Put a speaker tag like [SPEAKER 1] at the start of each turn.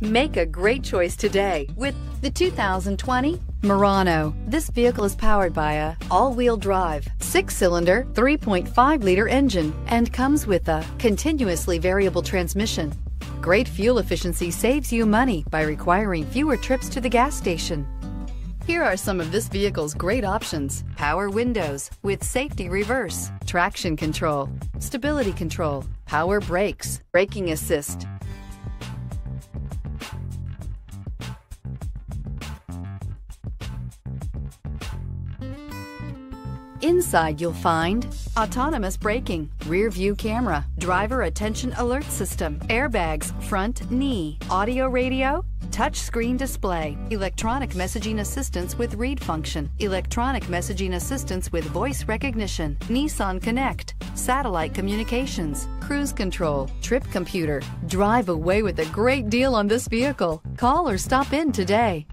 [SPEAKER 1] Make a great choice today with
[SPEAKER 2] the 2020 Murano. This vehicle is powered by a all-wheel drive, six-cylinder, 3.5-liter engine and comes with a continuously variable transmission. Great fuel efficiency saves you money by requiring fewer trips to the gas station. Here are some of this vehicle's great options. Power windows with safety reverse, traction control, stability control, power brakes, braking assist, Inside you'll find autonomous braking, rear view camera, driver attention alert system, airbags, front knee, audio radio, touchscreen display, electronic messaging assistance with read function, electronic messaging assistance with voice recognition, Nissan Connect, satellite communications, cruise control, trip computer. Drive away with a great deal on this vehicle. Call or stop in today.